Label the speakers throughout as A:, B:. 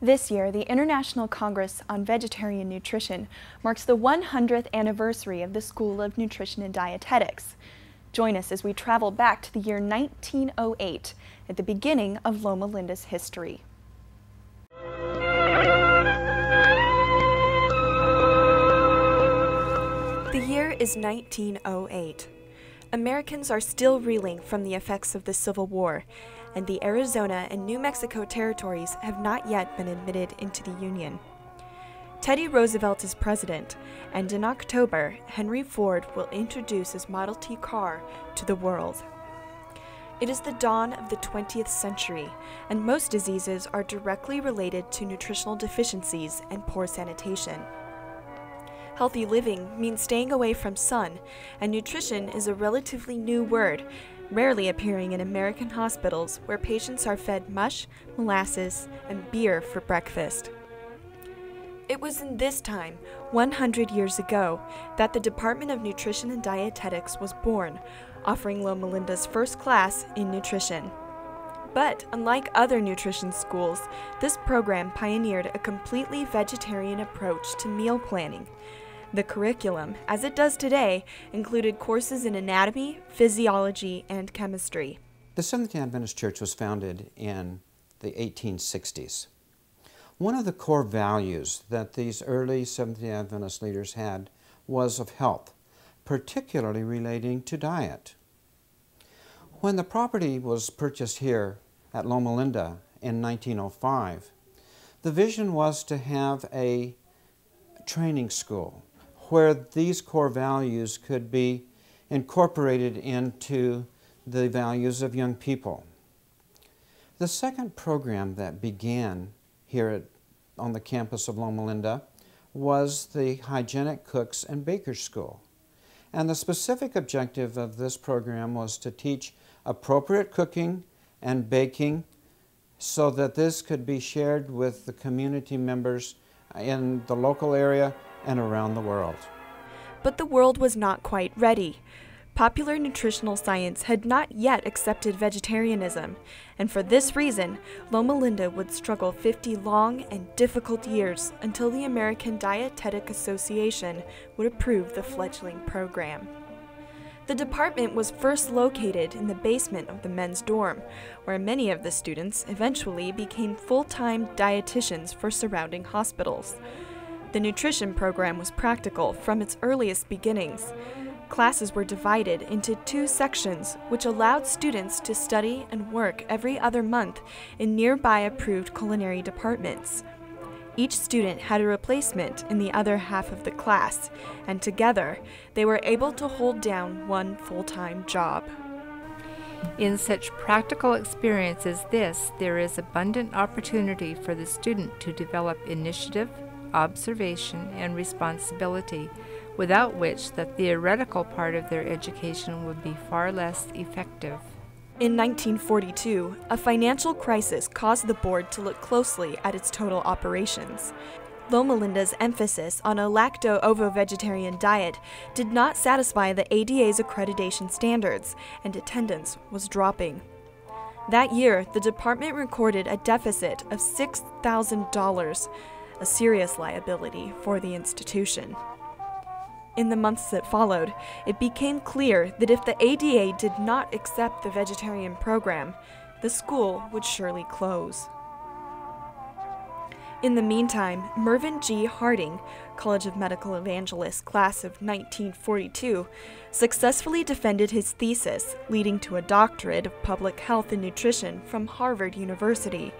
A: This year, the International Congress on Vegetarian Nutrition marks the 100th anniversary of the School of Nutrition and Dietetics. Join us as we travel back to the year 1908 at the beginning of Loma Linda's history. The year is 1908. Americans are still reeling from the effects of the Civil War, and the Arizona and New Mexico territories have not yet been admitted into the Union. Teddy Roosevelt is president, and in October, Henry Ford will introduce his Model T car to the world. It is the dawn of the 20th century, and most diseases are directly related to nutritional deficiencies and poor sanitation. Healthy living means staying away from sun, and nutrition is a relatively new word, rarely appearing in American hospitals where patients are fed mush, molasses, and beer for breakfast. It was in this time, 100 years ago, that the Department of Nutrition and Dietetics was born, offering Loma Linda's first class in nutrition. But unlike other nutrition schools, this program pioneered a completely vegetarian approach to meal planning. The curriculum, as it does today, included courses in anatomy, physiology, and chemistry.
B: The Seventh day Adventist Church was founded in the 1860s. One of the core values that these early Seventh day Adventist leaders had was of health, particularly relating to diet. When the property was purchased here at Loma Linda in 1905, the vision was to have a training school where these core values could be incorporated into the values of young people. The second program that began here at, on the campus of Loma Linda was the Hygienic Cooks and Bakers School. And the specific objective of this program was to teach appropriate cooking and baking so that this could be shared with the community members in the local area and around the world.
A: But the world was not quite ready. Popular nutritional science had not yet accepted vegetarianism, and for this reason, Loma Linda would struggle 50 long and difficult years until the American Dietetic Association would approve the fledgling program. The department was first located in the basement of the men's dorm, where many of the students eventually became full time dietitians for surrounding hospitals. The nutrition program was practical from its earliest beginnings. Classes were divided into two sections, which allowed students to study and work every other month in nearby approved culinary departments. Each student had a replacement in the other half of the class, and together they were able to hold down one full time job.
C: In such practical experience as this, there is abundant opportunity for the student to develop initiative, observation, and responsibility, without which the theoretical part of their education would be far less effective.
A: In 1942, a financial crisis caused the board to look closely at its total operations. Loma Linda's emphasis on a lacto-ovo-vegetarian diet did not satisfy the ADA's accreditation standards, and attendance was dropping. That year, the department recorded a deficit of $6,000, a serious liability for the institution. In the months that followed, it became clear that if the ADA did not accept the vegetarian program, the school would surely close. In the meantime, Mervyn G. Hardinge, College of Medical Evangelists class of 1942, successfully defended his thesis, leading to a doctorate of public health and nutrition from Harvard University,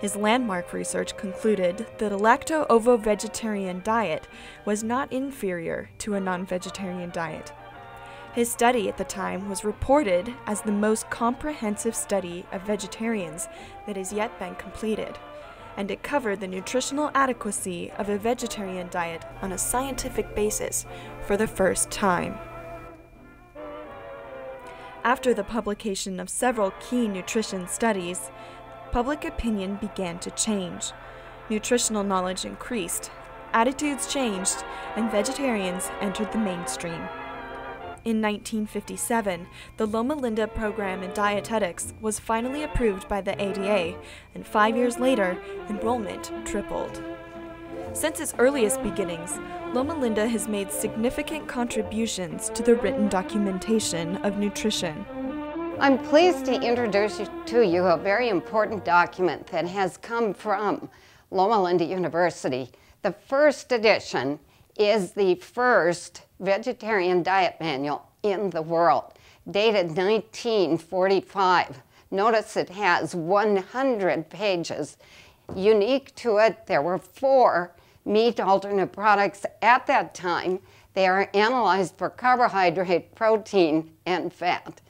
A: his landmark research concluded that a lacto ovo vegetarian diet was not inferior to a non vegetarian diet. His study at the time was reported as the most comprehensive study of vegetarians that has yet been completed, and it covered the nutritional adequacy of a vegetarian diet on a scientific basis for the first time. After the publication of several key nutrition studies, public opinion began to change. Nutritional knowledge increased, attitudes changed, and vegetarians entered the mainstream. In 1957, the Loma Linda program in dietetics was finally approved by the ADA, and five years later, enrollment tripled. Since its earliest beginnings, Loma Linda has made significant contributions to the written documentation of nutrition.
D: I'm pleased to introduce to you a very important document that has come from Loma Linda University. The first edition is the first vegetarian diet manual in the world, dated 1945. Notice it has 100 pages. Unique to it, there were four meat alternate products at that time. They are analyzed for carbohydrate, protein, and fat.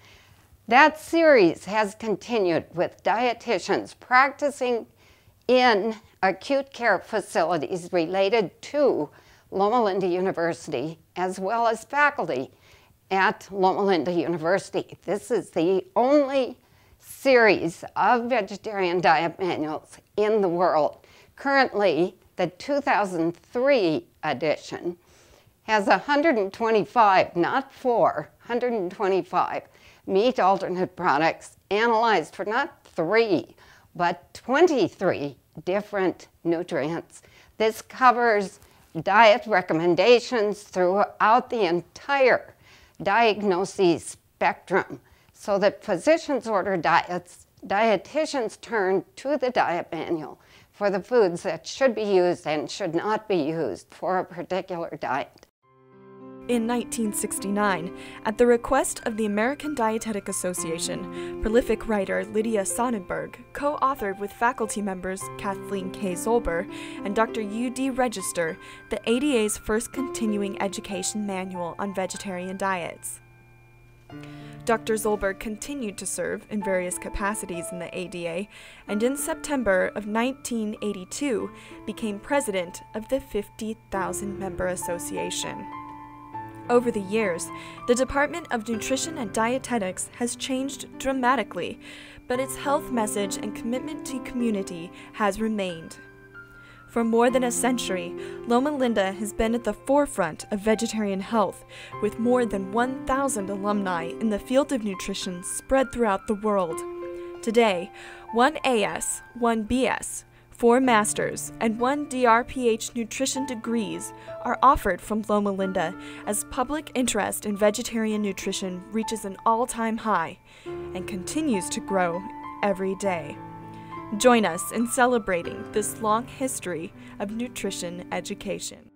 D: That series has continued with dietitians practicing in acute care facilities related to Loma Linda University, as well as faculty at Loma Linda University. This is the only series of vegetarian diet manuals in the world. Currently, the 2003 edition has 125, not four, 125 meat alternate products analyzed for not three, but 23 different nutrients. This covers diet recommendations throughout the entire diagnosis spectrum so that physicians order diets, dietitians turn to the diet manual for the foods that should be used and should not be used for a particular diet.
A: In 1969, at the request of the American Dietetic Association, prolific writer Lydia Sonnenberg co authored with faculty members Kathleen K. Zolber and Dr. U.D. Register the ADA's first continuing education manual on vegetarian diets. Dr. Zolber continued to serve in various capacities in the ADA and in September of 1982 became president of the 50,000 member association. Over the years, the Department of Nutrition and Dietetics has changed dramatically, but its health message and commitment to community has remained. For more than a century, Loma Linda has been at the forefront of vegetarian health, with more than 1,000 alumni in the field of nutrition spread throughout the world. Today, one AS, one BS, Four master's and one DRPH nutrition degrees are offered from Loma Linda as public interest in vegetarian nutrition reaches an all time high and continues to grow every day. Join us in celebrating this long history of nutrition education.